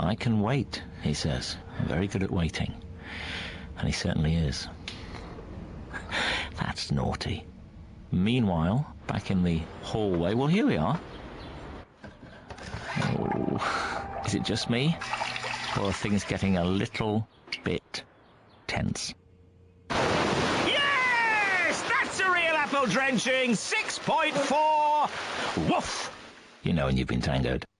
I can wait, he says. I'm very good at waiting. And he certainly is. That's naughty. Meanwhile, back in the hallway, well, here we are. Oh, is it just me? Or are things getting a little bit tense? Yes! That's a real apple drenching! 6.4! Woof! You know when you've been tangoed.